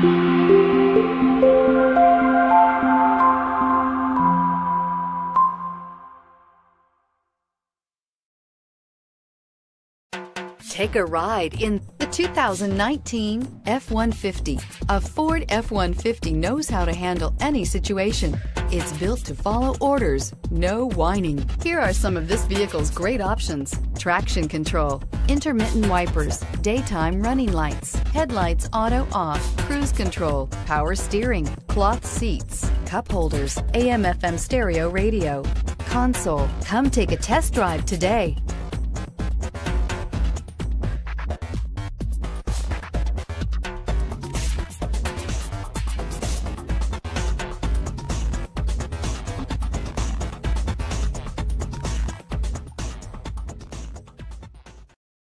Take a ride in the 2019 F-150. A Ford F-150 knows how to handle any situation. It's built to follow orders, no whining. Here are some of this vehicle's great options. Traction control, intermittent wipers, daytime running lights, headlights auto off, cruise control, power steering, cloth seats, cup holders, AM FM stereo radio, console. Come take a test drive today.